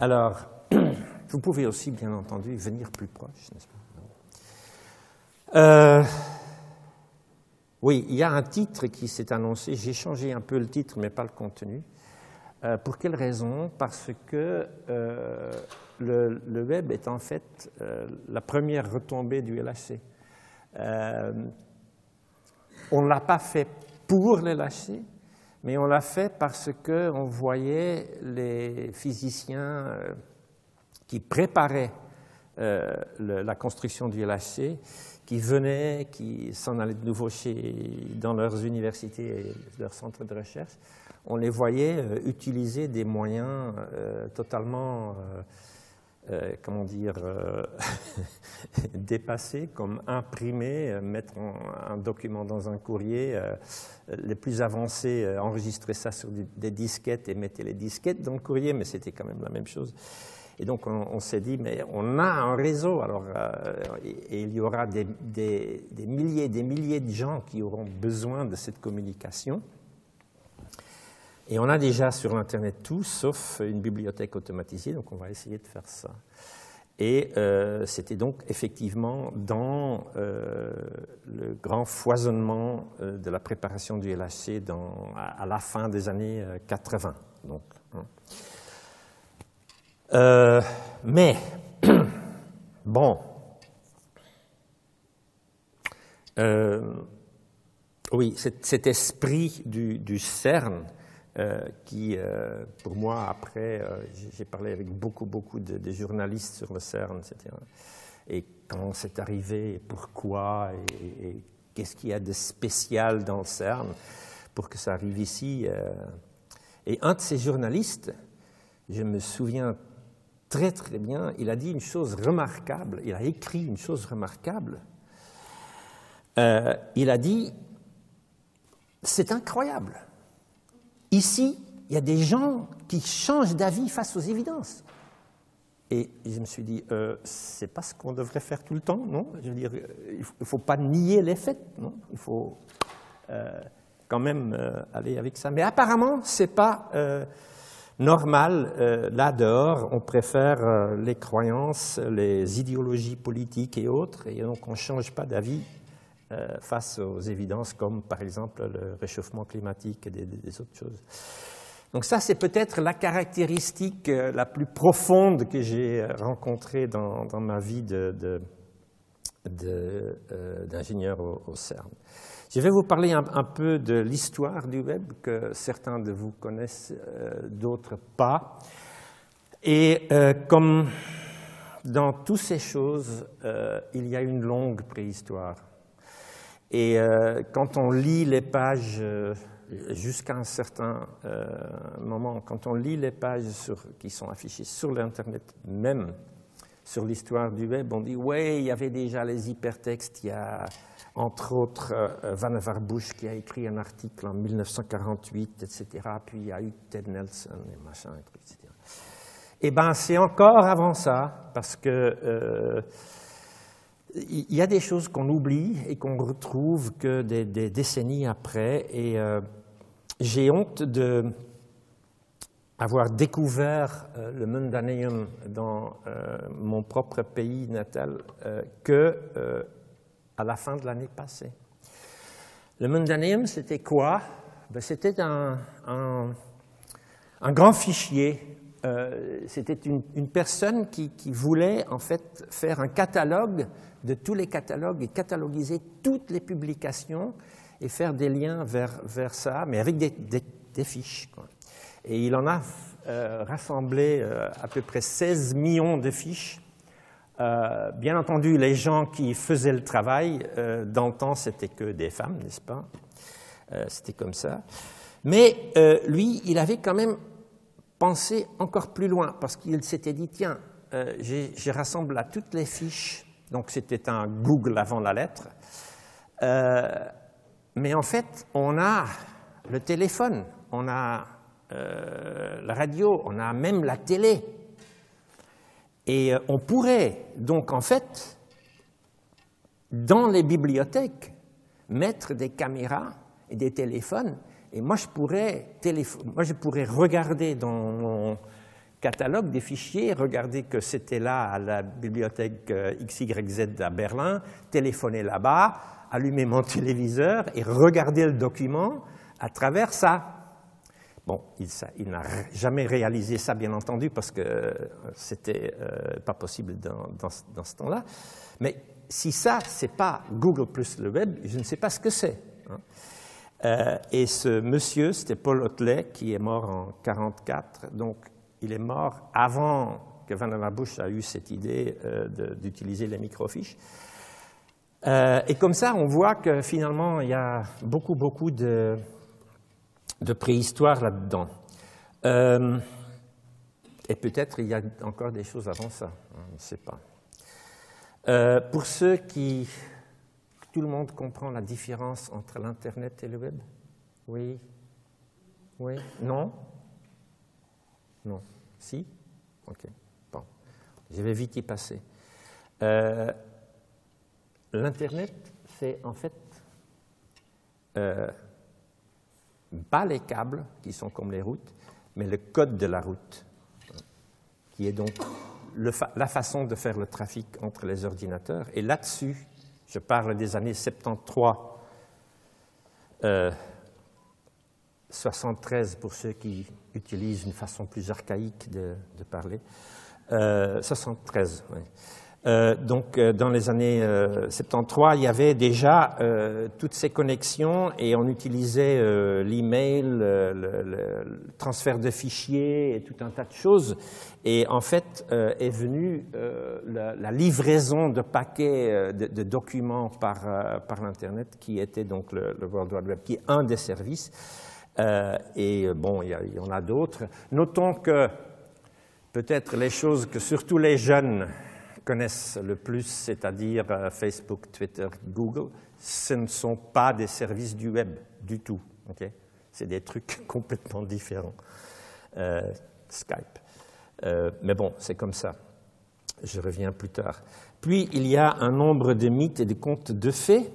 Alors, vous pouvez aussi, bien entendu, venir plus proche, n'est-ce pas? Euh, Oui, il y a un titre qui s'est annoncé. J'ai changé un peu le titre, mais pas le contenu. Euh, pour quelle raison? Parce que euh, le, le, web est en fait la première retombée du LHC. on ne l'a pas fait pour le LHC, mais on l'a fait parce qu'on voyait les physiciens qui préparaient euh, la construction du LHC, qui venaient, qui s'en allaient de nouveau chez, dans leurs universités et leurs centres de recherche, on les voyait euh, utiliser des moyens euh, totalement, comment dire, dépassés, comme imprimer, mettre un document dans un courrier, les plus avancés enregistraient ça sur des disquettes et mettaient les disquettes dans le courrier, mais c'était quand même la même chose. Et donc on, s'est dit, mais on a un réseau, alors euh, et, il y aura des, des, des, milliers des milliers de gens qui auront besoin de cette communication. Et on a déjà sur Internet tout, sauf une bibliothèque automatisée, donc on va essayer de faire ça. Et euh, c'était donc effectivement dans euh, le grand foisonnement de la préparation du LHC à, la fin des années 80. Donc, hein. Euh, mais, bon, euh, oui, cet, esprit du, CERN, euh, qui, pour moi, après, j'ai parlé avec beaucoup, beaucoup de, journalistes sur le CERN, etc. Et quand c'est arrivé, et pourquoi, et, qu'est-ce qu'il y a de spécial dans le CERN pour que ça arrive ici. et un de ces journalistes, je me souviens très très bien, il a dit une chose remarquable, il a écrit une chose remarquable. Euh, il a dit, c'est incroyable. Ici, il y a des gens qui changent d'avis face aux évidences. Et je me suis dit, euh, c'est pas ce qu'on devrait faire tout le temps, non? Je veux dire, il ne faut pas nier les faits, non? Il faut euh, quand même euh, aller avec ça. Mais apparemment, c'est pas normal, euh, là dehors, on préfère euh, les croyances, les idéologies politiques et autres, et donc on ne change pas d'avis euh, face aux évidences comme par exemple le réchauffement climatique et des, autres choses. Donc ça, c'est peut-être la caractéristique la plus profonde que j'ai rencontrée dans, ma vie d'ingénieur au, CERN. Je vais vous parler un, peu de l'histoire du web que certains de vous connaissent, euh, d'autres pas. Et euh, comme dans toutes ces choses, euh, il y a une longue préhistoire. Et quand on lit les pages jusqu'à un certain moment, quand on lit les pages qui sont affichées sur l'Internet même, sur l'histoire du web, on dit, ouais, il y avait déjà les hypertextes, il y a entre autres euh, Van Bush qui a écrit un article en 1948, etc. Puis il y a eu Ted Nelson et machin, etc. Eh bien, c'est encore avant ça, parce que euh, il y a des choses qu'on oublie et qu'on retrouve que des, décennies après. Et euh, j'ai honte de avoir découvert le Mundaneum dans mon propre pays natal que à la fin de l'année passée. Le Mundaneum, c'était quoi? Ben, C'était un, grand fichier. Euh, c'était une, personne qui, qui, voulait en fait faire un catalogue de tous les catalogues et cataloguiser toutes les publications et faire des liens vers, vers ça, mais avec des, fiches. Et il en a euh, rassemblé euh, à peu près 16 millions de fiches euh, bien entendu, les gens qui faisaient le travail, dans le temps, c'était que des femmes, n'est-ce pas? C'était comme ça. Mais lui, il avait quand même pensé encore plus loin, parce qu'il s'était dit, tiens, j'ai rassemblé là toutes les fiches, donc c'était un Google avant la lettre, mais en fait, on a le téléphone, on a la radio, on a même la télé, et euh, on pourrait donc en fait, dans les bibliothèques, mettre des caméras et des téléphones, et moi je pourrais, moi, je pourrais regarder dans mon catalogue des fichiers, regarder que c'était là à la bibliothèque euh, XYZ à Berlin, téléphoner là-bas, allumer mon téléviseur et regarder le document à travers ça. Bon, il, n'a jamais réalisé ça, bien entendu, parce que euh, c'était euh, pas possible dans, ce temps-là. Mais si ça, c'est pas Google plus le web, je ne sais pas ce que c'est. Hein. Euh, et ce monsieur, c'était Paul Hotelet, qui est mort en 1944. Donc, il est mort avant que Van der Bush a eu cette idée d'utiliser les microfiches. et comme ça, on voit que finalement, il y a beaucoup, beaucoup de, préhistoire là-dedans. Euh, et peut-être il y a encore des choses avant ça, on ne sait pas. Euh, pour ceux qui... Tout le monde comprend la différence entre l'Internet et le web? Oui Oui Non? Non Si Ok. Bon. Je vais vite y passer. Euh, L'Internet, c'est en fait pas les câbles, qui sont comme les routes, mais le code de la route, qui est donc la façon de faire le trafic entre les ordinateurs. Et là-dessus, je parle des années 73, 73 euh, pour ceux qui utilisent une façon plus archaïque de, parler, 73, euh, oui. Euh, donc, euh, dans les années 73, euh, il y avait déjà toutes ces connexions et on utilisait l'email, le, le, transfert de fichiers et tout un tas de choses. Et en fait, est venue la, livraison de paquets de, documents par, par l'Internet, qui était donc le, World Wide Web, qui est un des services. Et bon, il y, en a d'autres. Notons que peut-être les choses que surtout les jeunes connaissent le plus, c'est-à-dire euh, Facebook, Twitter, Google, ce ne sont pas des services du web du tout. C'est des trucs complètement différents. Euh, Skype. Euh, mais bon, c'est comme ça. Je reviens plus tard. Puis, il y a un nombre de mythes et de contes de fées.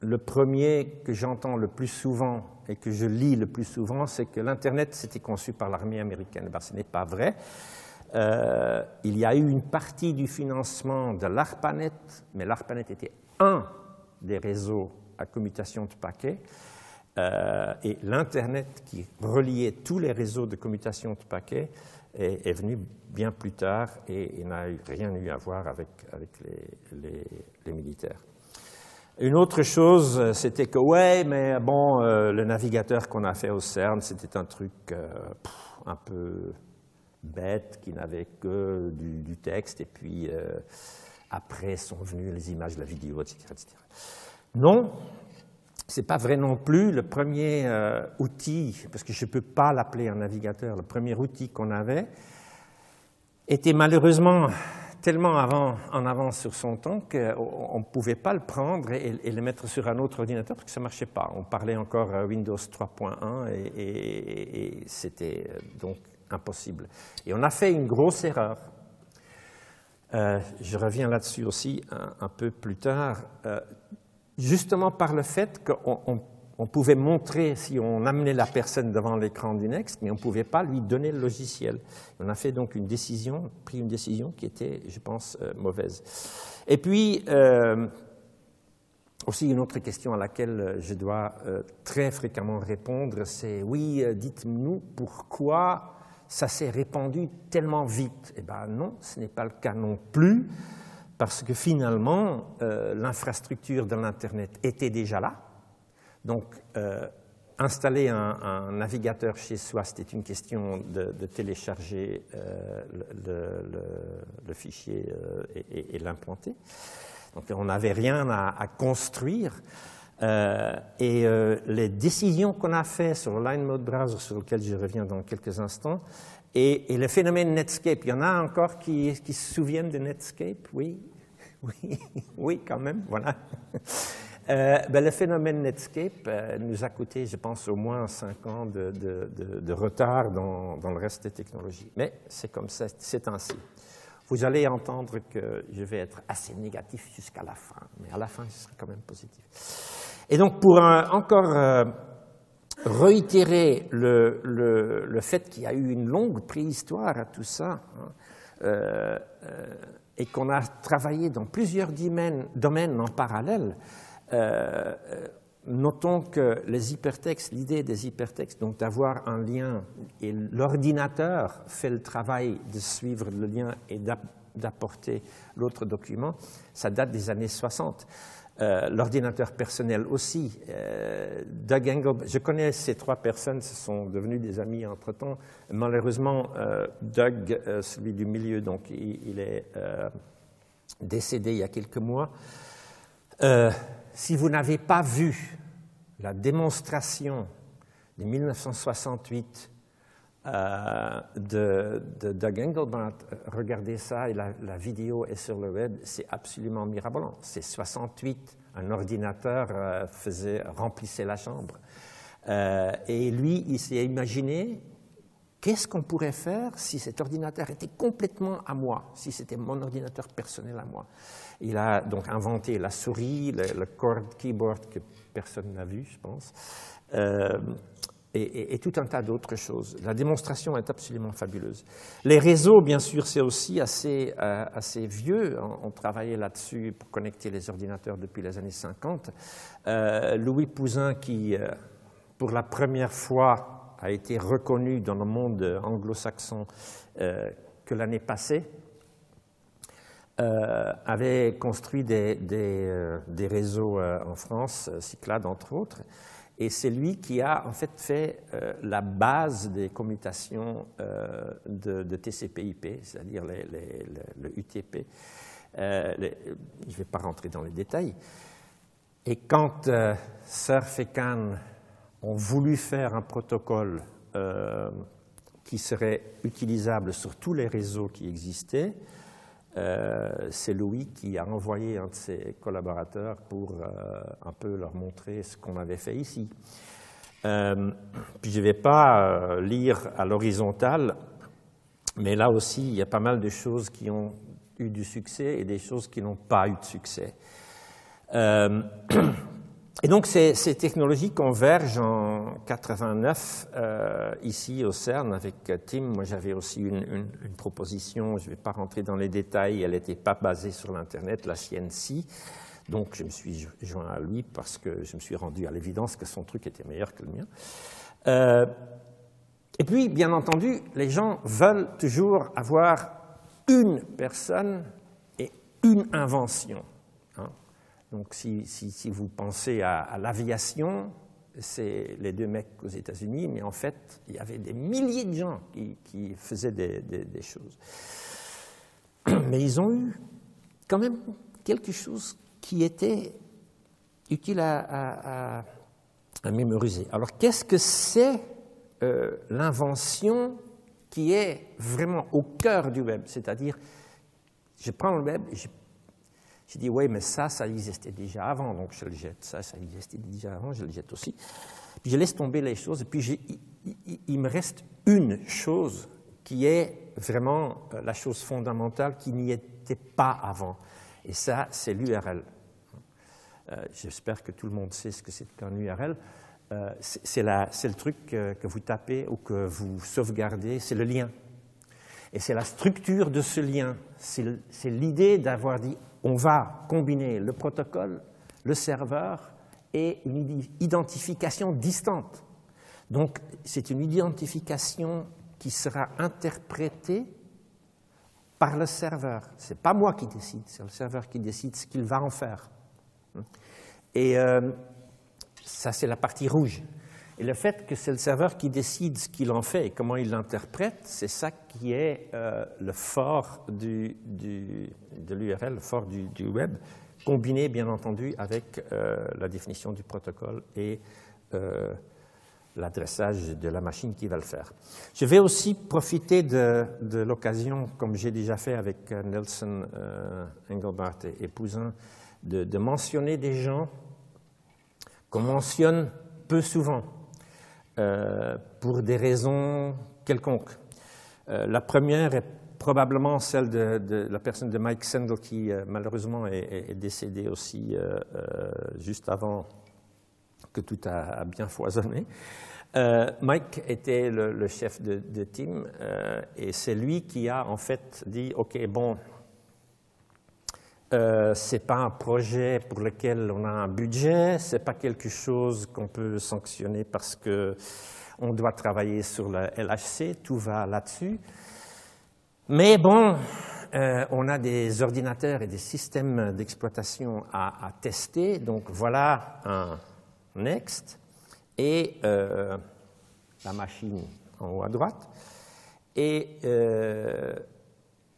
Le premier que j'entends le plus souvent et que je lis le plus souvent, c'est que l'Internet s'était conçu par l'armée américaine. Ben, ce n'est pas vrai. Euh, il y a eu une partie du financement de l'ARPANET, mais l'ARPANET était un des réseaux à commutation de paquets. Euh, et l'Internet qui reliait tous les réseaux de commutation de paquets est, venu bien plus tard et, n'a rien eu à voir avec, les, militaires. Une autre chose, c'était que, ouais, mais bon, euh, le navigateur qu'on a fait au CERN, c'était un truc un peu bête, qui n'avait que du, texte, et puis euh, après sont venues les images, la vidéo, etc. etc. Non, ce n'est pas vrai non plus. Le premier euh, outil, parce que je ne peux pas l'appeler un navigateur, le premier outil qu'on avait était malheureusement tellement avant, en avance sur son temps qu'on ne pouvait pas le prendre et, le mettre sur un autre ordinateur parce que ça ne marchait pas. On parlait encore Windows 3.1 et, et c'était euh, donc impossible. Et on a fait une grosse erreur. Euh, je reviens là-dessus aussi un, peu plus tard. Euh, justement par le fait qu'on pouvait montrer si on amenait la personne devant l'écran du Next, mais on ne pouvait pas lui donner le logiciel. On a fait donc une décision, pris une décision qui était, je pense, euh, mauvaise. Et puis, aussi une autre question à laquelle je dois très fréquemment répondre, c'est oui, dites-nous pourquoi ça s'est répandu tellement vite? Eh bien non, ce n'est pas le cas non plus, parce que finalement, euh, l'infrastructure de l'Internet était déjà là. Donc, euh, installer un, navigateur chez soi, c'était une question de, télécharger euh, le, fichier et, l'implanter. Donc, on n'avait rien à construire. Euh, et euh, les décisions qu'on a faites sur le Line Mode Browser, sur lequel je reviens dans quelques instants, et, le phénomène Netscape, il y en a encore qui, se souviennent de Netscape, oui, oui, oui, quand même, voilà. Euh, ben, le phénomène Netscape nous a coûté, je pense, au moins cinq ans de, retard dans, le reste des technologies. Mais c'est comme ça, c'est ainsi. Vous allez entendre que je vais être assez négatif jusqu'à la fin, mais à la fin, je serai quand même positif. Et donc, pour encore euh, réitérer le, fait qu'il y a eu une longue préhistoire à tout ça hein, et qu'on a travaillé dans plusieurs domaines en parallèle. Notons que les hypertextes, l'idée des hypertextes, donc d'avoir un lien, et l'ordinateur fait le travail de suivre le lien et d'apporter l'autre document, ça date des années 60. Euh, l'ordinateur personnel aussi. Euh, Doug Engelbart, je connais ces trois personnes, ce sont devenus des amis entre-temps. Malheureusement, euh, Doug, celui du milieu, donc il est décédé il y a quelques mois si vous n'avez pas vu la démonstration de 1968 euh, de, Doug Engelbart, regardez ça, et la, vidéo est sur le web, c'est absolument mirabolant. C'est 68, un ordinateur euh, faisait, remplissait la chambre. Euh, et lui, il s'est imaginé qu'est-ce qu'on pourrait faire si cet ordinateur était complètement à moi, si c'était mon ordinateur personnel à moi? Il a donc inventé la souris, le, cord keyboard que personne n'a vu, je pense, euh, et, tout un tas d'autres choses. La démonstration est absolument fabuleuse. Les réseaux, bien sûr, c'est aussi assez, euh, assez vieux. On, travaillait là-dessus pour connecter les ordinateurs depuis les années 50. Euh, Louis Pouzin, qui, pour la première fois, a été reconnu dans le monde anglo-saxon que l'année passée, euh, avait construit des, des, euh, réseaux euh, en France, Cyclade entre autres, et c'est lui qui a en fait fait la base des commutations de, de TCP/IP, c'est-à-dire le UTP. je ne vais pas rentrer dans les détails. Et quand Surf et Can ont voulu faire un protocole qui serait utilisable sur tous les réseaux qui existaient, euh, c'est Louis qui a envoyé un de ses collaborateurs pour euh, un peu leur montrer ce qu'on avait fait ici. Euh, puis je ne vais pas lire à l'horizontale, mais là aussi, il y a pas mal de choses qui ont eu du succès et des choses qui n'ont pas eu de succès. Et donc ces, technologies convergent en 89 euh, ici au CERN avec Tim. Moi j'avais aussi une, proposition, je ne vais pas rentrer dans les détails, elle n'était pas basée sur l'Internet, la si. Donc je me suis joint à lui parce que je me suis rendu à l'évidence que son truc était meilleur que le mien. Euh, et puis, bien entendu, les gens veulent toujours avoir une personne et une invention. Donc si, vous pensez à, l'aviation, c'est les deux mecs aux États-Unis, mais en fait, il y avait des milliers de gens qui, faisaient des, choses. Mais ils ont eu quand même quelque chose qui était utile à, mémoriser. Alors, qu'est-ce que c'est euh, l'invention qui est vraiment au cœur du web? C'est-à-dire, je prends le web je j'ai dit, oui, mais ça, ça existait déjà avant, donc je le jette. Ça, ça existait déjà avant, je le jette aussi. Puis je laisse tomber les choses, et puis il, me reste une chose qui est vraiment euh, la chose fondamentale qui n'y était pas avant. Et ça, c'est l'URL. Euh, j'espère que tout le monde sait ce que c'est qu'un URL. Euh, c'est le truc que vous tapez ou que vous sauvegardez, c'est le lien. Et c'est la structure de ce lien. C'est l'idée d'avoir dit on va combiner le protocole, le serveur et une identification distante. Donc, c'est une identification qui sera interprétée par le serveur. Ce n'est pas moi qui décide, c'est le serveur qui décide ce qu'il va en faire. Et euh, ça, c'est la partie rouge. Et le fait que c'est le serveur qui décide ce qu'il en fait et comment il l'interprète, c'est ça qui est euh, le fort du, de l'URL, le fort du, web, combiné bien entendu avec euh, la définition du protocole et euh, l'adressage de la machine qui va le faire. Je vais aussi profiter de, l'occasion, comme j'ai déjà fait avec Nelson Engelbart et, Pouzin, de, de mentionner des gens qu'on mentionne peu souvent pour des raisons quelconques. Euh, la première est probablement celle de, la personne de Mike Sandel qui euh, malheureusement est, décédé aussi juste avant que tout a, bien foisonné. Euh, Mike était le, chef de, team euh, et c'est lui qui a en fait dit OK, bon, euh, ce n'est pas un projet pour lequel on a un budget, ce n'est pas quelque chose qu'on peut sanctionner parce qu'on doit travailler sur le LHC, tout va là-dessus. Mais bon, euh, on a des ordinateurs et des systèmes d'exploitation à, tester. Donc voilà un Next et euh, la machine en haut à droite. Et euh,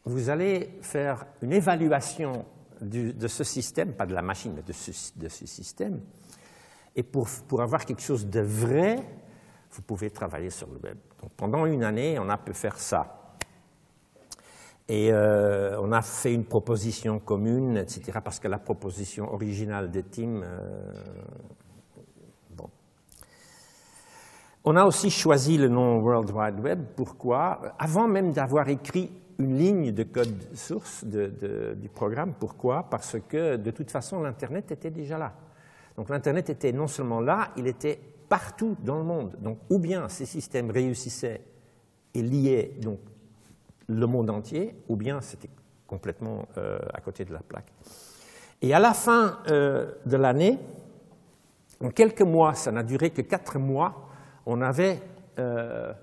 vous allez faire une évaluation de ce système, pas de la machine, mais de ce, système. Et pour, pour, avoir quelque chose de vrai, vous pouvez travailler sur le web. Pendant une année, on a pu faire ça. Et euh, on a fait une proposition commune, etc., parce que la proposition originale de Tim, euh, bon. On a aussi choisi le nom World Wide Web. Pourquoi? Avant même d'avoir écrit ligne de code source du programme. Pourquoi? Parce que de toute façon, l'Internet était déjà là. Donc l'Internet était non seulement là, il était partout dans le monde. Donc ou bien ces systèmes réussissaient et liaient donc le monde entier, ou bien c'était complètement euh, à côté de la plaque. Et à la fin euh, de l'année, en quelques mois, ça n'a duré que quatre mois, on avait euh,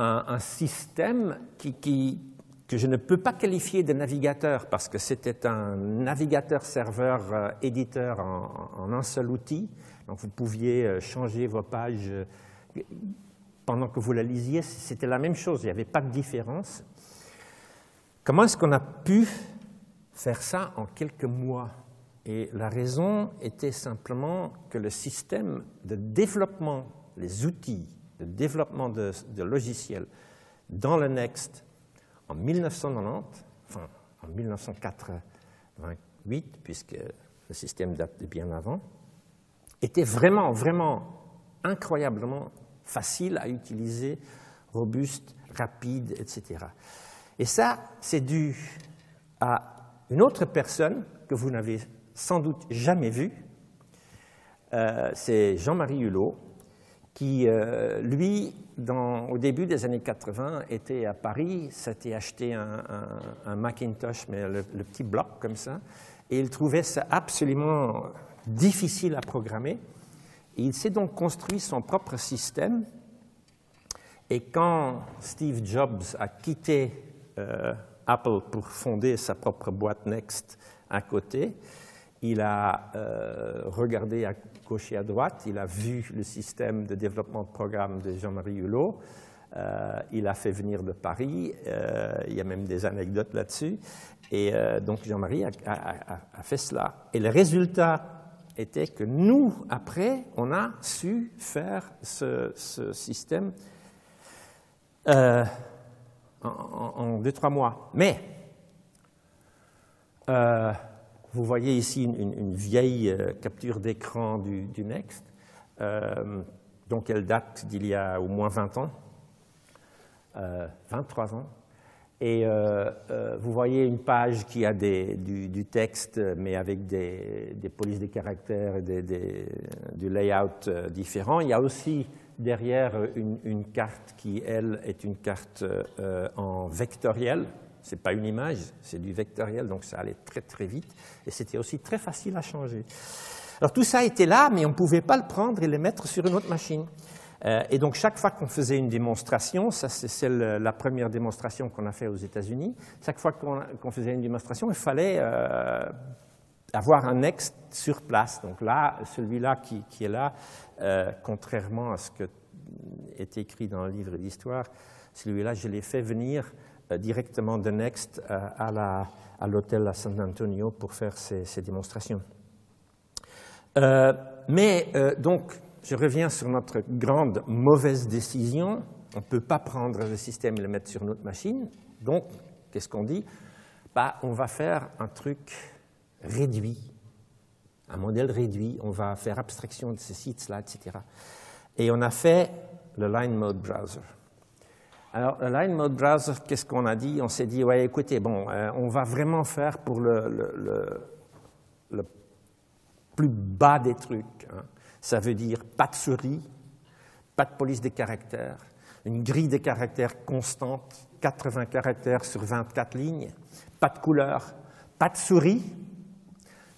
un, système qui, que je ne peux pas qualifier de navigateur parce que c'était un navigateur-serveur éditeur en, en, un seul outil. Donc vous pouviez changer vos pages pendant que vous la lisiez, c'était la même chose, il n'y avait pas de différence. Comment est-ce qu'on a pu faire ça en quelques mois? Et la raison était simplement que le système de développement, les outils de développement de, logiciels dans le Next en 1990, enfin en 1988, puisque le système date de bien avant, était vraiment, vraiment incroyablement facile à utiliser, robuste, rapide, etc. Et ça, c'est dû à une autre personne que vous n'avez sans doute jamais vue. Euh, c'est Jean-Marie Hulot, qui, euh, lui, au début des années 80, était à Paris, s'était acheté un, Macintosh, mais le, petit bloc comme ça, et il trouvait ça absolument difficile à programmer il s'est donc construit son propre système. Et quand Steve Jobs a quitté euh, Apple pour fonder sa propre boîte Next à côté, il a euh, regardé à gauche et à droite, il a vu le système de développement de programme de Jean-Marie Hulot, euh, il a fait venir de Paris, il y a même des anecdotes là-dessus, et donc Jean-Marie a, fait cela. Et le résultat était que nous, après, on a su faire ce, système euh, en, deux, trois mois. Mais, euh, vous voyez ici une, vieille euh, capture d'écran du, Next, donc elle date d'il y a au moins 20 ans, 23 ans. Et euh, euh, vous voyez une page qui a du, texte, mais avec des, polices des caractères et du layout euh, différent. Il y a aussi derrière une, carte qui, elle, est une carte en vectoriel. Ce n'est pas une image, c'est du vectoriel, donc ça allait très très vite. Et c'était aussi très facile à changer. Alors tout ça était là, mais on ne pouvait pas le prendre et le mettre sur une autre machine. Euh, et donc, chaque fois qu'on faisait une démonstration, ça c'est la première démonstration qu'on a faite aux États-Unis, chaque fois qu'on faisait une démonstration, il fallait euh, avoir un Next sur place. Donc là, celui-là qui, est là, euh, contrairement à ce qui est écrit dans le livre d'histoire, celui-là, je l'ai fait venir directement de Next à l'hôtel à, San Antonio pour faire ces, démonstrations. mais donc, je reviens sur notre grande mauvaise décision. On ne peut pas prendre le système et le mettre sur notre machine. Donc, qu'est-ce qu'on dit? Bah, On va faire un truc réduit, un modèle réduit. On va faire abstraction de ces sites-là, etc. Et on a fait le Line Mode Browser. Alors, le Line Mode Browser, qu'est-ce qu'on a dit? On s'est dit, ouais, écoutez, bon, euh, on va vraiment faire pour le, plus bas des trucs. Hein. Ça veut dire pas de souris, pas de police des caractères, une grille de caractères constante, 80 caractères sur 24 lignes, pas de couleur, pas de souris,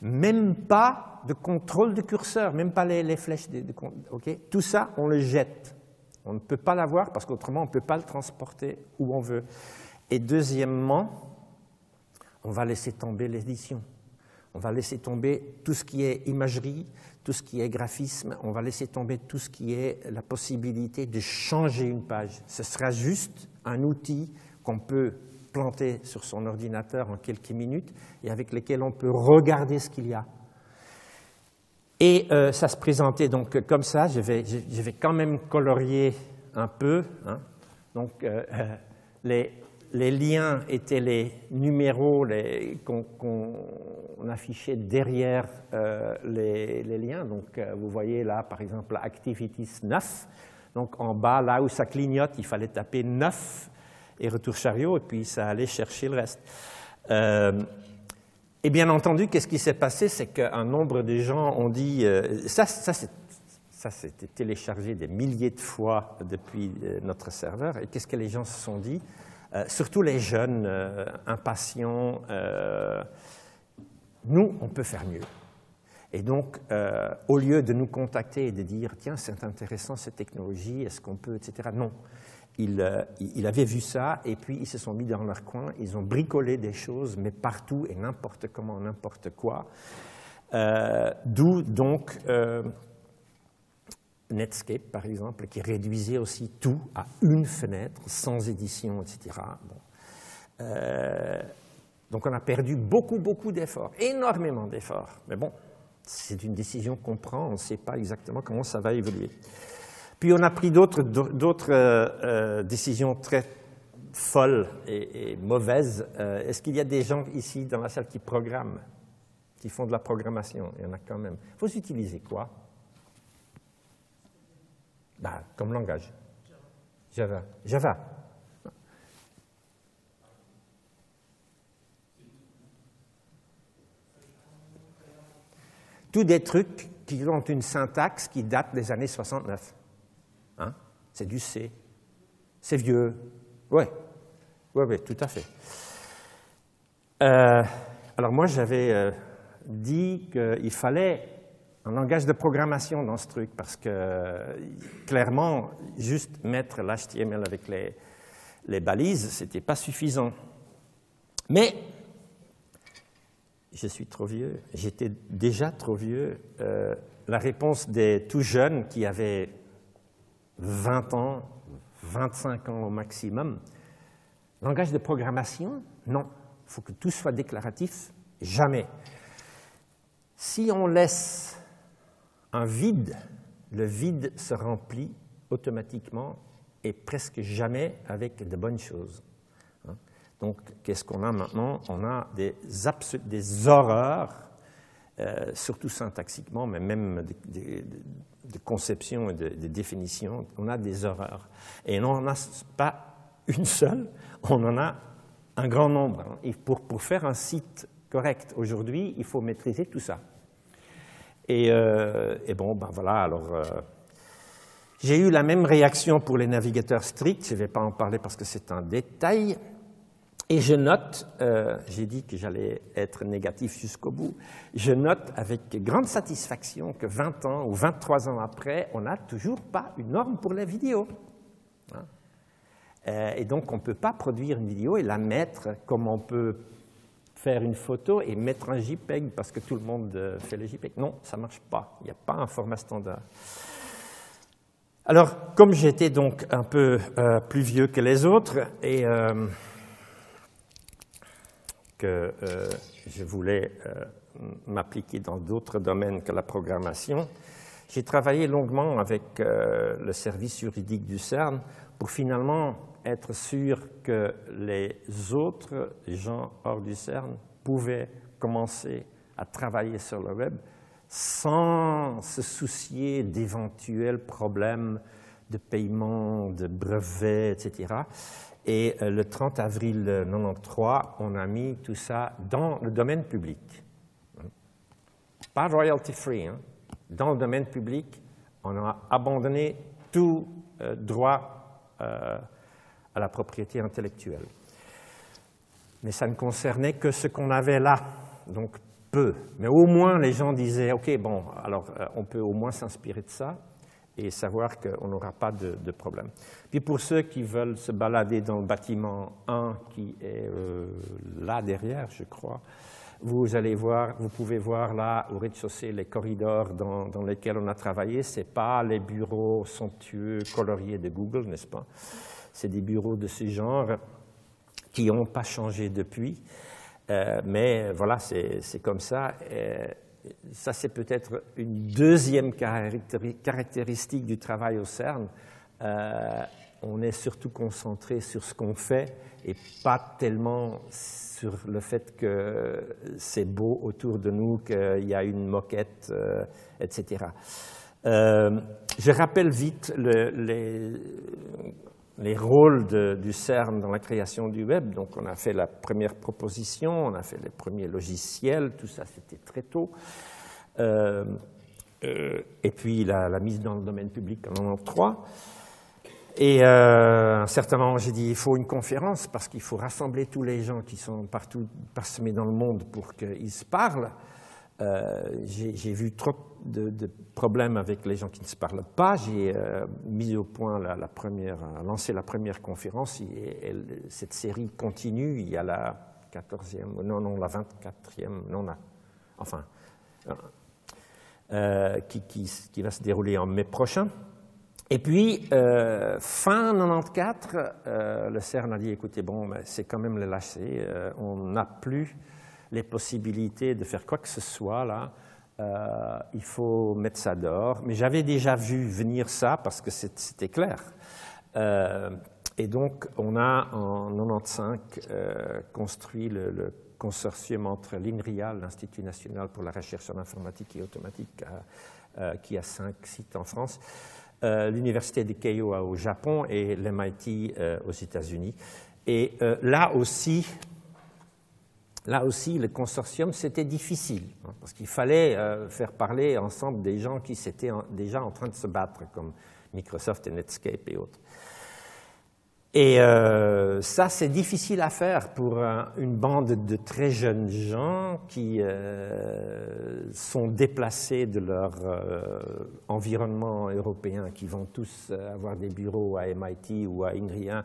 même pas de contrôle de curseur, même pas les, flèches. De, Tout ça, on le jette. On ne peut pas l'avoir parce qu'autrement, on ne peut pas le transporter où on veut. Et deuxièmement, on va laisser tomber l'édition. On va laisser tomber tout ce qui est imagerie, tout ce qui est graphisme, on va laisser tomber tout ce qui est la possibilité de changer une page. Ce sera juste un outil qu'on peut planter sur son ordinateur en quelques minutes et avec lequel on peut regarder ce qu'il y a. Et euh, ça se présentait donc comme ça. Je vais, je, vais quand même colorier un peu. Hein. Donc, euh, les, les liens étaient les numéros qu'on affichait derrière euh, les, liens. Donc, euh, vous voyez là, par exemple, Activities 9. Donc, en bas, là où ça clignote, il fallait taper 9 et retour chariot, et puis ça allait chercher le reste. Euh, et bien entendu, qu'est-ce qui s'est passé? C'est qu'un nombre de gens ont dit... ça, ça ça s'était téléchargé des milliers de fois depuis notre serveur. Et qu'est-ce que les gens se sont dit? Euh, surtout les jeunes euh, impatients, euh, nous, on peut faire mieux. Et donc, au lieu de nous contacter et de dire, tiens, c'est intéressant cette technologie, est-ce qu'on peut, etc., non. Ils, il avait vu ça et puis ils se sont mis dans leur coin, ils ont bricolé des choses, mais partout et n'importe comment, n'importe quoi. D'où donc Netscape, par exemple, qui réduisait aussi tout à une fenêtre, sans édition, etc. Euh, donc on a perdu beaucoup, beaucoup d'efforts, énormément d'efforts. Mais bon, c'est une décision qu'on prend, on ne sait pas exactement comment ça va évoluer. Puis on a pris d'autres euh, euh, décisions très folles et, mauvaises. Est-ce qu'il y a des gens ici dans la salle qui programment, qui font de la programmation? Il y en a quand même. Vous utilisez quoi? Bah, comme langage. Java. Java. Tous des trucs qui ont une syntaxe qui date des années 69. Hein? C'est du C. C'est vieux. Oui, oui, oui, tout à fait. Euh, alors moi, j'avais euh, dit qu'il fallait un langage de programmation dans ce truc parce que clairement, juste mettre l'HTML avec les, balises, ce n'était pas suffisant. Mais je suis trop vieux, j'étais déjà trop vieux. Euh, la réponse des tout jeunes qui avaient 20 ans, 25 ans au maximum, langage de programmation, non. Il faut que tout soit déclaratif, jamais. Si on laisse un vide, le vide se remplit automatiquement et presque jamais avec de bonnes choses. Hein. Donc, qu'est-ce qu'on a maintenant? On a des, des horreurs, euh, surtout syntaxiquement, mais même de, conception et de, définition, on a des horreurs. Et on n'en a pas une seule, on en a un grand nombre. Hein. Et pour, pour faire un site correct aujourd'hui, il faut maîtriser tout ça. Euh, et, bon, ben voilà, alors euh, j'ai eu la même réaction pour les navigateurs stricts, je ne vais pas en parler parce que c'est un détail. Et je note, euh, j'ai dit que j'allais être négatif jusqu'au bout, je note avec grande satisfaction que 20 ans ou 23 ans après, on n'a toujours pas une norme pour la vidéo. Hein. et donc, on ne peut pas produire une vidéo et la mettre comme on peut faire une photo et mettre un JPEG parce que tout le monde euh, fait le JPEG. Non, ça ne marche pas. Il n'y a pas un format standard. Alors, comme j'étais donc un peu euh, plus vieux que les autres et euh, que je voulais m'appliquer dans d'autres domaines que la programmation, j'ai travaillé longuement avec le service juridique du CERN pour finalement être sûr que les autres gens hors du CERN pouvaient commencer à travailler sur le web sans se soucier d'éventuels problèmes de paiement, de brevets, etc. Et euh, le 30 avril 1993, on a mis tout ça dans le domaine public. Pas royalty free, hein? dans le domaine public, on a abandonné tout droit à la propriété intellectuelle. Mais ça ne concernait que ce qu'on avait là, donc peu. Mais au moins, les gens disaient, OK, bon, alors on peut au moins s'inspirer de ça et savoir qu'on n'aura pas de, problème. Puis pour ceux qui veulent se balader dans le bâtiment 1 qui est euh, là derrière, je crois, vous allez voir, vous pouvez voir là au rez-de-chaussée les corridors dans, lesquels on a travaillé. Ce n'est pas les bureaux somptueux, coloriés de Google, n'est-ce pas? C'est des bureaux de ce genre qui n'ont pas changé depuis. Euh, mais voilà, c'est comme ça ça c'est peut-être une deuxième caractéristique du travail au CERN. Euh, on est surtout concentré sur ce qu'on fait et pas tellement sur le fait que c'est beau autour de nous, qu'il y a une moquette, euh, etc. Euh, je rappelle vite les, les, rôles du CERN dans la création du web. Donc on a fait la première proposition, on a fait les premiers logiciels, tout ça c'était très tôt. Euh, euh, et puis la, mise dans le domaine public en 93. Et euh, à un certain moment, j'ai dit il faut une conférence parce qu'il faut rassembler tous les gens qui sont partout parsemés dans le monde pour qu'ils se parlent. J'ai vu trop de, problèmes avec les gens qui ne se parlent pas. J'ai mis au point la, première, lancé la première conférence. Et, cette série continue. Il y a la 14e, non, non, la 24e, non, enfin, euh, qui, va se dérouler en mai prochain. Et puis, euh, fin 94, euh, le CERN a dit, écoutez, bon, c'est quand même le lâcher, on n'a plus les possibilités de faire quoi que ce soit là, il faut mettre ça dehors. Mais j'avais déjà vu venir ça parce que c'était clair. et donc, on a en 95 construit le consortium entre l'INRIA, l'Institut national pour la recherche en informatique et automatique, euh, qui a cinq sites en France, euh, l'Université de Keio au Japon et l'MIT euh, aux États-Unis. Et là aussi, Là aussi, le consortium, c'était difficile, hein, parce qu'il fallait faire parler ensemble des gens qui étaient déjà en train de se battre, comme Microsoft et Netscape et autres. Et euh, ça, c'est difficile à faire pour une bande de très jeunes gens qui euh, sont déplacés de leur euh, environnement européen, qui vont tous avoir des bureaux à MIT ou à INRIA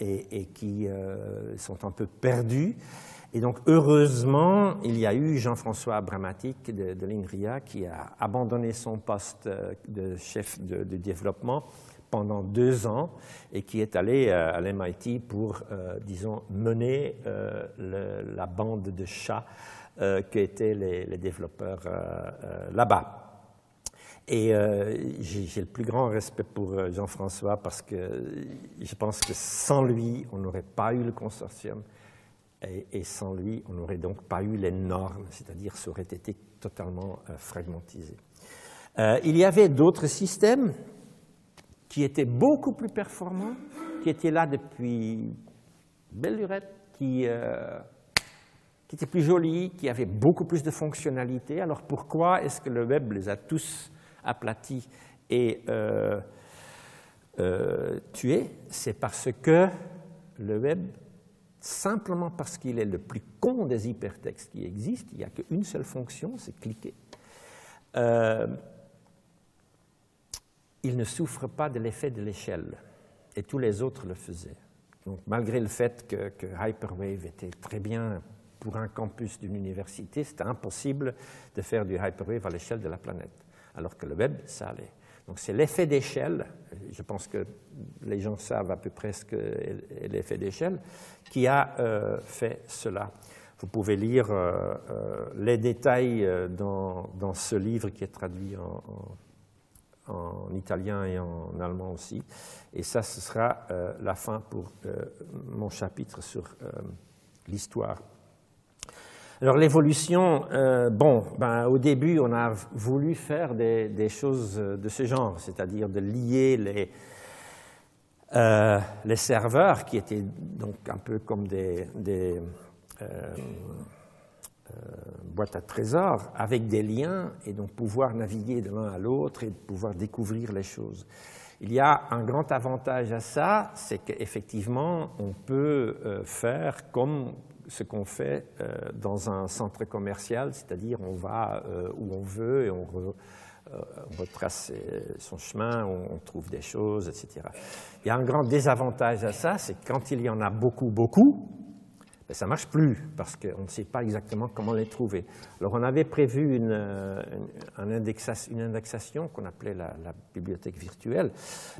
et, qui sont un peu perdus. Et donc, heureusement, il y a eu Jean-François Abramatique de, l'INRIA qui a abandonné son poste de chef de, développement pendant deux ans et qui est allé euh, à l'MIT pour, euh, disons, mener euh, la bande de chats qui étaient les, développeurs là-bas. Et j'ai le plus grand respect pour Jean-François parce que je pense que sans lui, on n'aurait pas eu le consortium et, sans lui, on n'aurait donc pas eu les normes, c'est-à-dire ça aurait été totalement fragmentisé. il y avait d'autres systèmes qui était beaucoup plus performant, qui était là depuis belle lurette, qui, euh, qui était plus joli, qui avait beaucoup plus de fonctionnalités. Alors pourquoi est-ce que le web les a tous aplatis et euh, euh, tués? C'est parce que le web, simplement parce qu'il est le plus con des hypertextes qui existent, il n'y a qu'une seule fonction, c'est cliquer il ne souffre pas de l'effet de l'échelle, et tous les autres le faisaient. Donc, malgré le fait que, Hyperwave était très bien pour un campus d'une université, c'était impossible de faire du Hyperwave à l'échelle de la planète, alors que le web, ça allait. Donc c'est l'effet d'échelle, je pense que les gens savent à peu près ce qu'est l'effet d'échelle, qui a euh, fait cela. Vous pouvez lire euh, euh, les détails dans, ce livre qui est traduit en en italien et en allemand aussi. Et ça, ce sera la fin pour mon chapitre sur l'histoire. Alors l'évolution, bon, ben, au début, on a voulu faire des, choses de ce genre, c'est-à-dire de lier les, les serveurs qui étaient donc un peu comme des, des boîte à trésors avec des liens et donc pouvoir naviguer de l'un à l'autre et pouvoir découvrir les choses. Il y a un grand avantage à ça, c'est qu'effectivement, on peut euh, faire comme ce qu'on fait euh, dans un centre commercial, c'est-à-dire on va euh, où on veut et on, retrace son chemin, on, trouve des choses, etc. Il y a un grand désavantage à ça, c'est quand il y en a beaucoup, beaucoup, ben, ça ne marche plus parce qu'on ne sait pas exactement comment les trouver. Alors on avait prévu une, euh, une, indexation qu'on appelait la, bibliothèque virtuelle,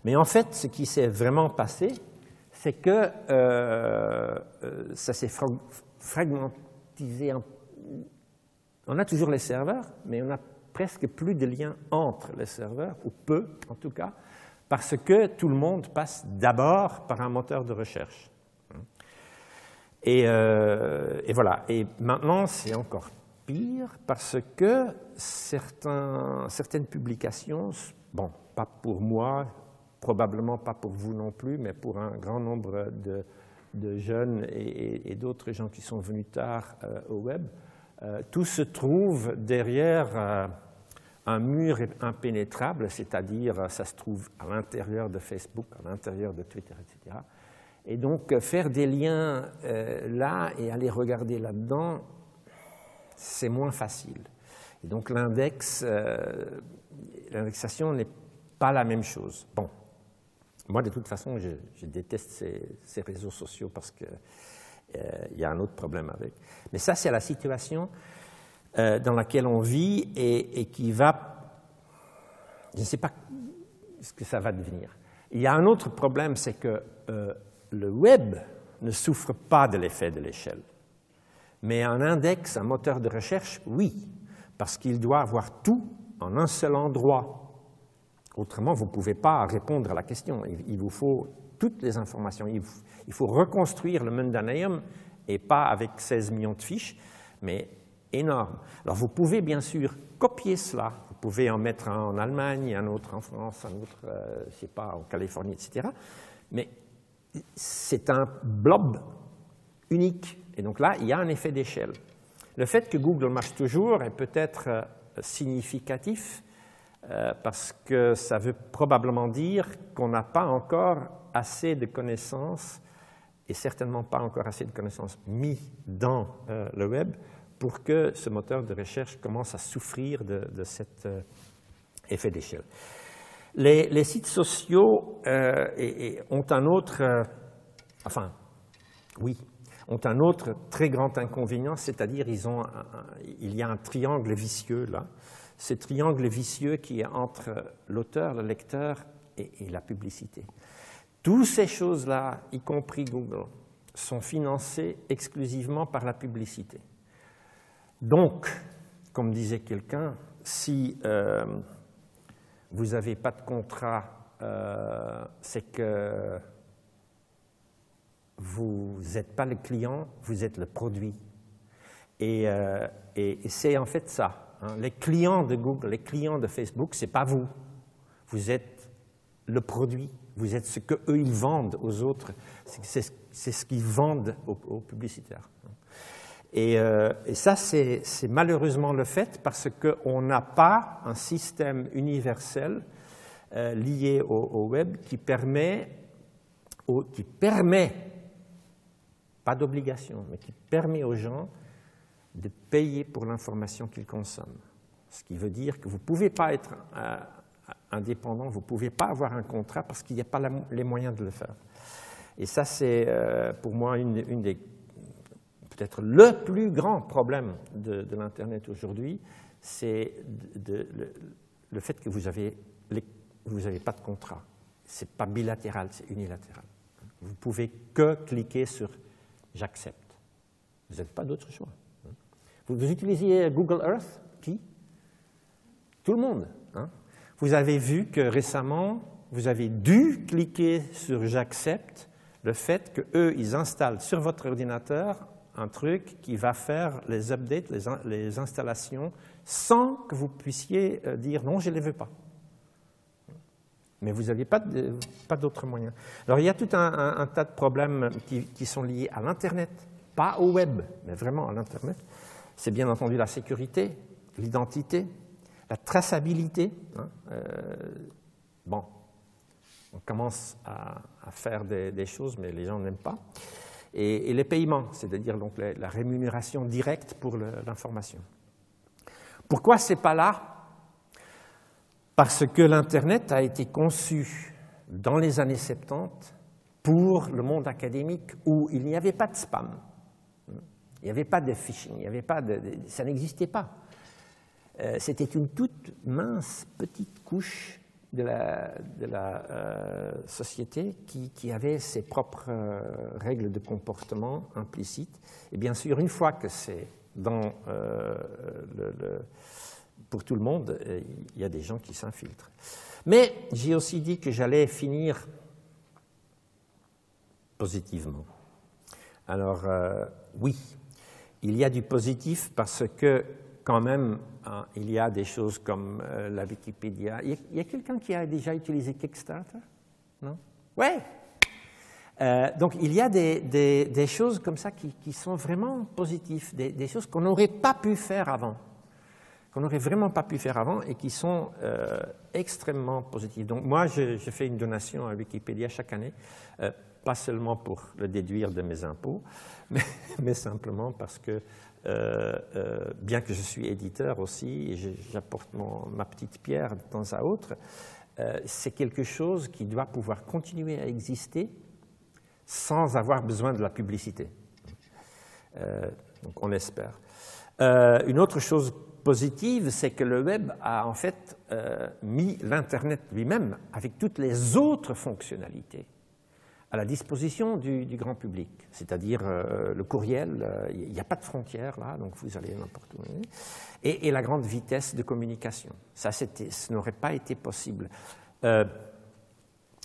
mais en fait ce qui s'est vraiment passé, c'est que euh, euh, ça s'est fragmentisé. On a toujours les serveurs, mais on n'a presque plus de lien entre les serveurs, ou peu en tout cas, parce que tout le monde passe d'abord par un moteur de recherche. Euh, et, voilà. Et maintenant, c'est encore pire parce que certaines publications, bon, pas pour moi, probablement pas pour vous non plus, mais pour un grand nombre de, jeunes et, d'autres gens qui sont venus tard euh, au web, euh, tout se trouve derrière un mur impénétrable, c'est-à-dire ça se trouve à l'intérieur de Facebook, à l'intérieur de Twitter, etc. Et donc, euh, faire des liens euh, là et aller regarder là-dedans, c'est moins facile. Et donc, l'index, euh, l'indexation n'est pas la même chose. Bon, moi, de toute façon, je, déteste ces, réseaux sociaux parce qu'il y a un autre problème avec. Mais ça, c'est la situation dans laquelle on vit et, qui va... Je ne sais pas ce que ça va devenir. Il y a un autre problème, c'est que le web ne souffre pas de l'effet de l'échelle. Mais un index, un moteur de recherche, oui, parce qu'il doit avoir tout en un seul endroit. Autrement, vous ne pouvez pas répondre à la question. Il vous faut toutes les informations. Il faut reconstruire le Mundaneum, et pas avec 16 millions de fiches, mais énorme. Alors vous pouvez bien sûr copier cela. Vous pouvez en mettre un en Allemagne, un autre en France, un autre, euh, je sais pas, en Californie, etc. Mais c'est un blob unique. Et donc là, il y a un effet d'échelle. Le fait que Google marche toujours est peut-être euh, significatif euh, parce que ça veut probablement dire qu'on n'a pas encore assez de connaissances et certainement pas encore assez de connaissances mis dans euh, le web pour que ce moteur de recherche commence à souffrir de, cet effet d'échelle. Les, sites sociaux euh, ont un autre, euh, enfin, oui, ont un autre très grand inconvénient, c'est-à-dire il y a un triangle vicieux là. Ce triangle vicieux qui est entre l'auteur, le lecteur et, la publicité. Toutes ces choses-là, y compris Google, sont financées exclusivement par la publicité. Donc, comme disait quelqu'un, si euh, vous n'avez pas de contrat, euh, c'est que vous n'êtes pas le client, vous êtes le produit. Et, euh, c'est en fait ça. Hein. Les clients de Google, les clients de Facebook, ce n'est pas vous. Vous êtes le produit. Vous êtes ce qu'eux, ils vendent aux autres. C'est ce qu'ils vendent aux publicitaires. Euh, et, ça, c'est malheureusement le fait parce qu'on n'a pas un système universel euh, lié au, web qui permet, pas d'obligation, mais qui permet aux gens de payer pour l'information qu'ils consomment. Ce qui veut dire que vous ne pouvez pas être euh, indépendant, vous ne pouvez pas avoir un contrat parce qu'il n'y a pas les moyens de le faire. Et ça, c'est pour moi une, des peut-être le plus grand problème de, l'Internet aujourd'hui, c'est le, fait que vous n'avez avez pas de contrat. Ce n'est pas bilatéral, c'est unilatéral. Vous pouvez que cliquer sur « j'accepte ». Vous n'avez pas d'autre choix. Vous, utilisez Google Earth? Qui? Tout le monde. Hein? Vous avez vu que récemment, vous avez dû cliquer sur « j'accepte » le fait qu'eux, ils installent sur votre ordinateur un truc qui va faire les updates, les, installations, sans que vous puissiez euh, dire non, je ne les veux pas. Mais vous n'aviez pas d'autres moyens. Alors il y a tout un, tas de problèmes qui, sont liés à l'Internet, pas au web, mais vraiment à l'Internet. C'est bien entendu la sécurité, l'identité, la traçabilité. Hein, bon, on commence à, faire des, choses, mais les gens n'aiment pas. Et, les paiements, c'est-à-dire donc la, rémunération directe pour l'information. Pourquoi ce n'est pas là? Parce que l'Internet a été conçu dans les années 70 pour le monde académique où il n'y avait pas de spam, il n'y avait pas de phishing, il n'y avait pas de, ça n'existait pas. Euh, c'était une toute mince petite couche de la, euh, société qui, avait ses propres euh, règles de comportement implicites. Et bien sûr, une fois que c'est dans le, pour tout le monde, il y a des gens qui s'infiltrent. Mais j'ai aussi dit que j'allais finir positivement. Alors oui, il y a du positif parce que quand même, hein, il y a des choses comme euh, la Wikipédia. Il y a, quelqu'un qui a déjà utilisé Kickstarter Non? Oui euh, donc il y a des, choses comme ça qui, sont vraiment positives, des, choses qu'on n'aurait pas pu faire avant, qu'on n'aurait vraiment pas pu faire avant et qui sont euh, extrêmement positives. Donc moi, je, fais une donation à Wikipédia chaque année, pas seulement pour le déduire de mes impôts, mais simplement parce que euh, euh, bien que je suis éditeur aussi, j'apporte ma petite pierre de temps à autre, euh, c'est quelque chose qui doit pouvoir continuer à exister sans avoir besoin de la publicité. donc on espère. une autre chose positive, c'est que le web a en fait mis l'Internet lui-même avec toutes les autres fonctionnalités à la disposition du, grand public, c'est-à-dire euh, le courriel, euh, il n'y a pas de frontières là, donc vous allez n'importe où, et, la grande vitesse de communication. Ça, ce n'aurait pas été possible. Euh,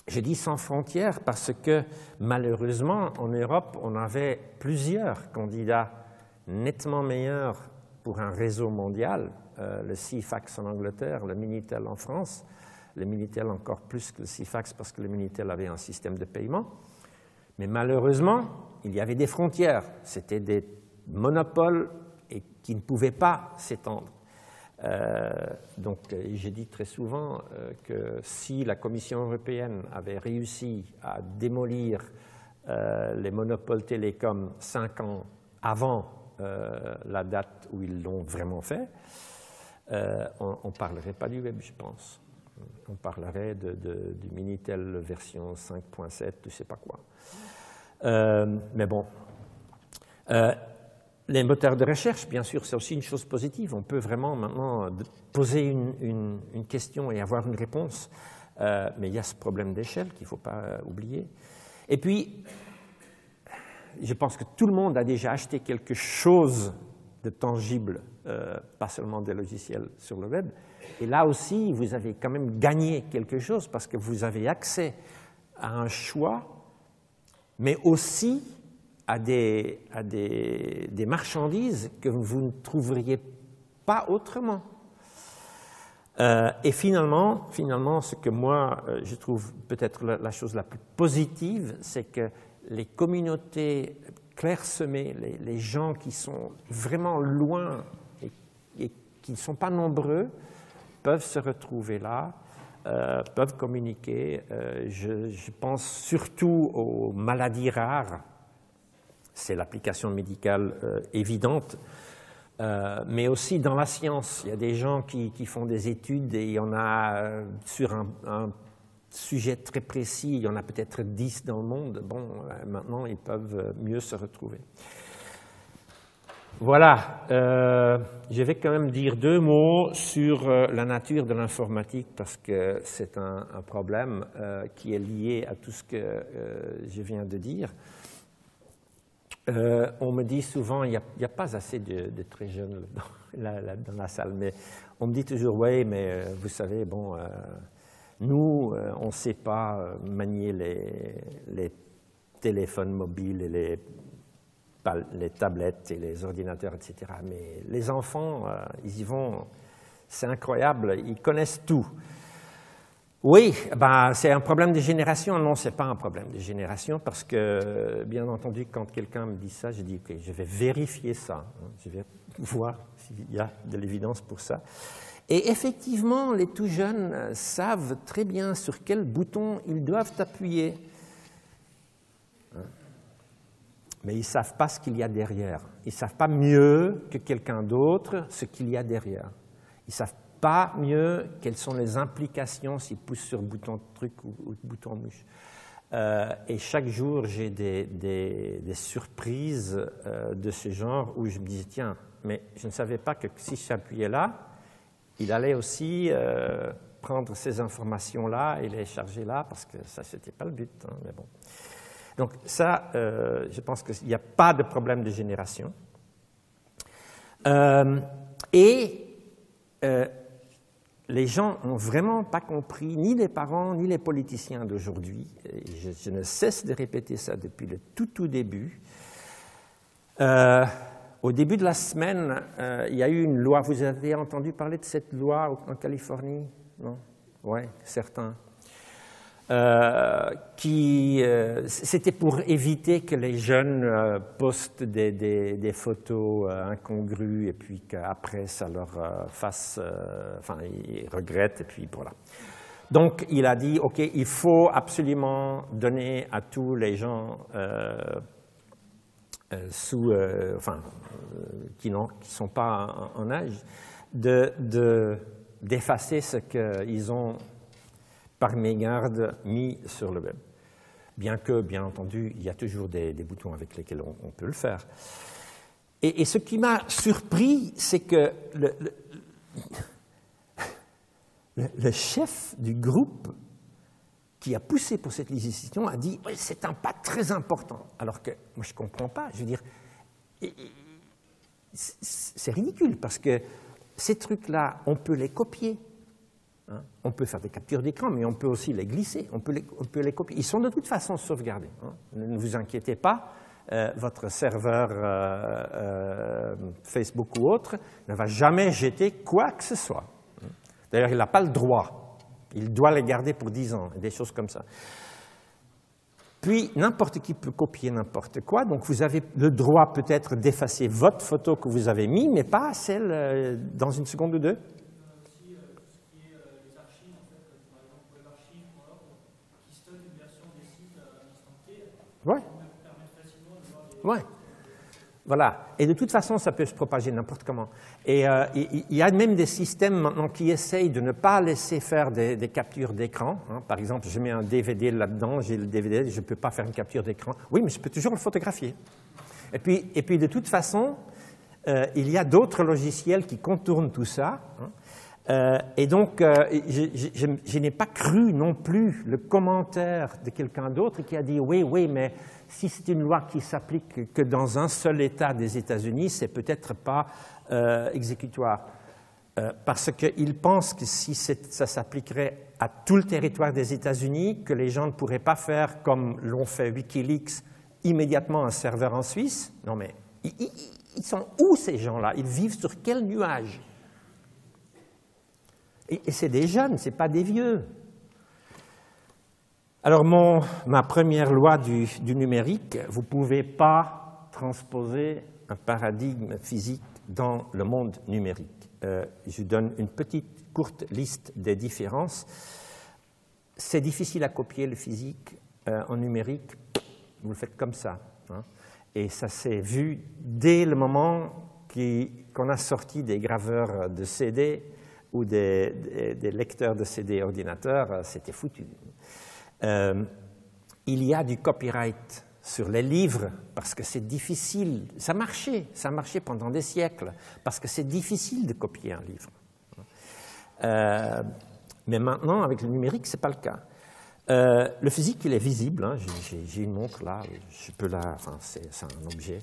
je dis sans frontières parce que malheureusement, en Europe, on avait plusieurs candidats nettement meilleurs pour un réseau mondial, le CIFAX en Angleterre, le Minitel en France, le Minitel encore plus que le CIFAX parce que le Minitel avait un système de paiement. Mais malheureusement, il y avait des frontières. C'était des monopoles et qui ne pouvaient pas s'étendre. Euh, donc, j'ai dit très souvent euh, que si la Commission européenne avait réussi à démolir euh, les monopoles télécoms cinq ans avant la date où ils l'ont vraiment fait, on ne parlerait pas du web, je pense on parlerait de, du Minitel version 5.7, je ne sais pas quoi. Euh, mais bon. Euh, les moteurs de recherche, bien sûr, c'est aussi une chose positive. On peut vraiment maintenant poser une, question et avoir une réponse. Euh, mais il y a ce problème d'échelle qu'il ne faut pas oublier. Et puis, je pense que tout le monde a déjà acheté quelque chose de tangible, pas seulement des logiciels sur le web, et là aussi, vous avez quand même gagné quelque chose parce que vous avez accès à un choix, mais aussi à des, à des, des marchandises que vous ne trouveriez pas autrement. Euh, et finalement, finalement, ce que moi, euh, je trouve peut-être la, chose la plus positive, c'est que les communautés clairsemées, les, gens qui sont vraiment loin et, qui ne sont pas nombreux, peuvent se retrouver là, euh, peuvent communiquer. Euh, je, pense surtout aux maladies rares. C'est l'application médicale euh, évidente, mais aussi dans la science. Il y a des gens qui, font des études et il y en a sur un sujet très précis, il y en a peut-être 10 dans le monde. Bon, maintenant, ils peuvent mieux se retrouver. Voilà, euh, je vais quand même dire deux mots sur euh, la nature de l'informatique parce que c'est un, problème euh, qui est lié à tout ce que je viens de dire. on me dit souvent, il n'y a, pas assez de, très jeunes dans la, dans la, salle, mais on me dit toujours, oui, mais vous savez, bon, nous, on ne sait pas manier les, téléphones mobiles et les les tablettes et les ordinateurs, etc. Mais les enfants, euh, ils y vont, c'est incroyable, ils connaissent tout. Oui, ben, c'est un problème de génération. Non, ce n'est pas un problème de génération parce que, bien entendu, quand quelqu'un me dit ça, je dis, OK, je vais vérifier ça. Hein. je vais voir s'il y a de l'évidence pour ça. Et effectivement, les tout jeunes savent très bien sur quel bouton ils doivent appuyer. Hein? Mais ils ne savent pas ce qu'il y a derrière. Ils ne savent pas mieux que quelqu'un d'autre ce qu'il y a derrière. Ils ne savent pas mieux quelles sont les implications s'ils poussent sur bouton truc ou, bouton mouche. Euh, et chaque jour, j'ai des, surprises euh, de ce genre où je me dis, tiens, mais je ne savais pas que si j'appuyais là, il allait aussi euh, prendre ces informations-là et les charger là, parce que ça, ce n'était pas le but. Hein. Donc ça, je pense qu'il n'y a pas de problème de génération. et les gens n'ont vraiment pas compris, ni les parents, ni les politiciens d'aujourd'hui. Je, ne cesse de répéter ça depuis le tout, tout début. Au début de la semaine, euh, il y a eu une loi. Vous avez entendu parler de cette loi en Californie? Non? Oui, certains. Euh, qui euh, c'était pour éviter que les jeunes postent des, photos incongrues et puis qu'après ça leur fasse, enfin ils regrettent et puis voilà. Donc il a dit ok il faut absolument donner à tous les gens sous, enfin qui ne sont pas en, âge de d'effacer ce qu'ils ont par mégarde mis sur le web. Bien que, bien entendu, il y a toujours des, boutons avec lesquels on, peut le faire. Et, ce qui m'a surpris, c'est que le, le, chef du groupe qui a poussé pour cette législation a dit c'est un pas très important. Alors que moi, je ne comprends pas. Je veux dire, c'est ridicule parce que ces trucs-là, on peut les copier. Hein. On peut faire des captures d'écran, mais on peut aussi les glisser, on peut les, copier. Ils sont de toute façon sauvegardés. Hein. Ne vous inquiétez pas, euh, votre serveur euh, euh, Facebook ou autre ne va jamais jeter quoi que ce soit. Hein. D'ailleurs, il n'a pas le droit. Il doit les garder pour 10 ans, des choses comme ça. Puis, n'importe qui peut copier n'importe quoi, donc vous avez le droit peut-être d'effacer votre photo que vous avez mise, mais pas celle dans une seconde ou deux. Oui. Ouais. Voilà. Et de toute façon, ça peut se propager n'importe comment. Et euh, il y a même des systèmes maintenant qui essayent de ne pas laisser faire des, captures d'écran. Hein. Par exemple, je mets un DVD là-dedans, j'ai le DVD, je ne peux pas faire une capture d'écran. Oui, mais je peux toujours le photographier. Et puis, et puis de toute façon, euh, il y a d'autres logiciels qui contournent tout ça. Hein. Euh, et donc, je n'ai pas cru non plus le commentaire de quelqu'un d'autre qui a dit « oui, oui, mais si c'est une loi qui s'applique que dans un seul État des États-Unis, c'est peut-être pas euh, exécutoire. Euh, parce qu'ils pensent que si ça s'appliquerait à tout le territoire des États-Unis, que les gens ne pourraient pas faire comme l'ont fait Wikileaks, immédiatement un serveur en Suisse. Non mais, ils, sont où ces gens-là? Ils vivent sur quel nuage? Et, et c'est des jeunes, ce n'est pas des vieux. Alors, ma première loi du, numérique, vous ne pouvez pas transposer un paradigme physique dans le monde numérique. Euh, je donne une petite, courte liste des différences. C'est difficile à copier le physique euh, en numérique, vous le faites comme ça. Hein. Et ça s'est vu dès le moment qu'on a sorti des graveurs de CD ou des, des lecteurs de CD ordinateurs, euh, c'était foutu. Euh, il y a du copyright sur les livres parce que c'est difficile. Ça marchait, ça marchait pendant des siècles parce que c'est difficile de copier un livre. Euh, mais maintenant, avec le numérique, ce n'est pas le cas. Euh, le physique, il est visible. Hein. J'ai une montre là, je peux la. Enfin, c'est un objet.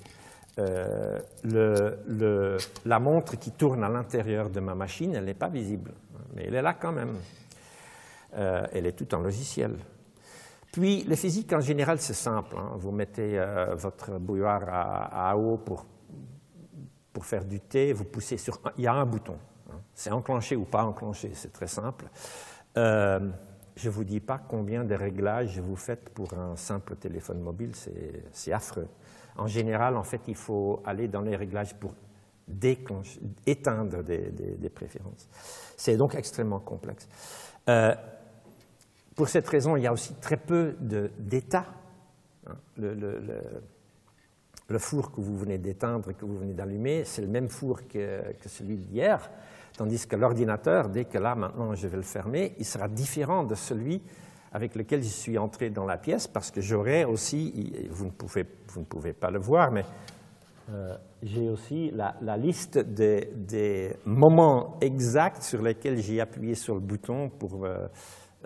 la montre qui tourne à l'intérieur de ma machine, elle n'est pas visible, mais elle est là quand même. elle est toute en logiciel. Puis, le physique, en général, c'est simple. Hein. Vous mettez euh, votre bouilloire à, eau pour, pour, faire du thé, vous poussez sur... Il y a un bouton. Hein. C'est enclenché ou pas enclenché, c'est très simple. Euh, je ne vous dis pas combien de réglages vous faites pour un simple téléphone mobile, c'est affreux. En général, en fait, il faut aller dans les réglages pour éteindre des, préférences. C'est donc extrêmement complexe. Euh, pour cette raison, il y a aussi très peu d'états. Hein. Le, four que vous venez d'éteindre, que vous venez d'allumer, c'est le même four que, que celui d'hier, tandis que l'ordinateur, dès que là, maintenant, je vais le fermer, il sera différent de celui avec lequel je suis entré dans la pièce, parce que j'aurai aussi, vous ne, pouvez, vous ne pouvez pas le voir, mais euh, j'ai aussi la, liste des, moments exacts sur lesquels j'ai appuyé sur le bouton pour, euh,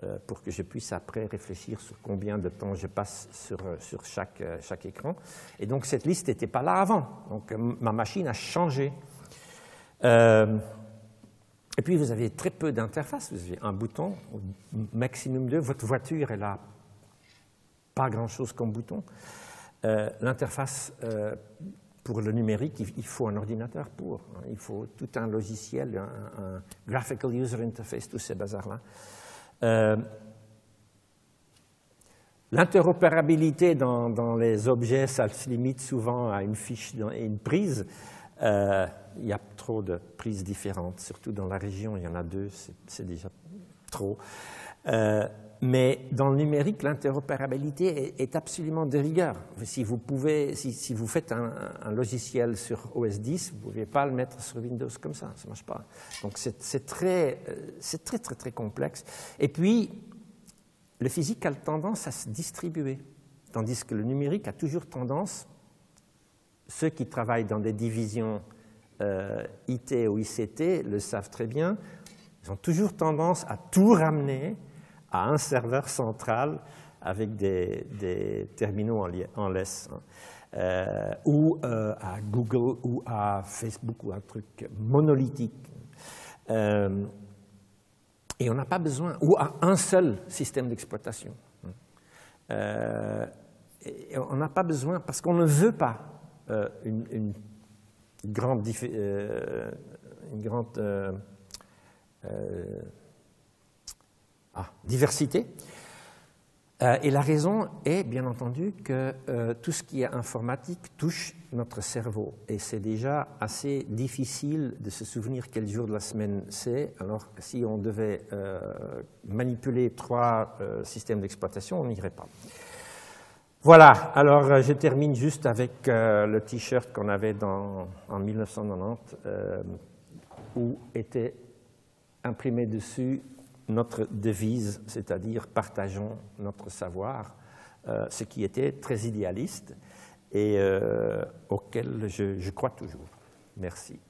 euh, pour que je puisse après réfléchir sur combien de temps je passe sur, sur chaque, chaque écran. Et donc cette liste n'était pas là avant. Donc ma machine a changé. et puis vous avez très peu d'interfaces. Vous avez un bouton, maximum deux. Votre voiture, elle a pas grand-chose comme bouton. L'interface pour le numérique, il faut un ordinateur pour. Hein. Il faut tout un logiciel, un, graphical user interface, tous ces bazars-là. Euh, l'interopérabilité dans, les objets, ça se limite souvent à une fiche et une prise. Euh, il y a trop de prises différentes, surtout dans la région, il y en a deux, c'est déjà trop. Euh, mais dans le numérique, l'interopérabilité est, absolument de rigueur. Si vous, pouvez, si, vous faites un, logiciel sur OS 10, vous ne pouvez pas le mettre sur Windows comme ça, ça ne marche pas. Donc c'est très, euh, très, très, très complexe. Et puis, le physique a tendance à se distribuer, tandis que le numérique a toujours tendance, ceux qui travaillent dans des divisions euh, IT ou ICT le savent très bien, ils ont toujours tendance à tout ramener à un serveur central avec des, terminaux en, en laisse, hein. euh, ou euh, à Google ou à Facebook ou un truc monolithique. Euh, et on n'a pas besoin, ou à un seul système d'exploitation. Hein. on n'a pas besoin, parce qu'on ne veut pas une, grande, une grande ah, diversité. Euh, et la raison est, bien entendu, que euh, tout ce qui est informatique touche notre cerveau. Et c'est déjà assez difficile de se souvenir quel jour de la semaine c'est. Alors, si on devait euh, manipuler trois systèmes d'exploitation, on n'irait pas. Voilà, alors je termine juste avec le t-shirt qu'on avait dans, en 1990, où était imprimé dessus notre devise, c'est-à-dire partageons notre savoir, euh, ce qui était très idéaliste et euh, auquel je crois toujours. Merci.